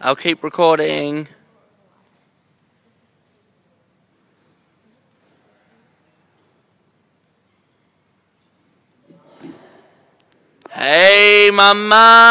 I'll keep recording. Hey, mama.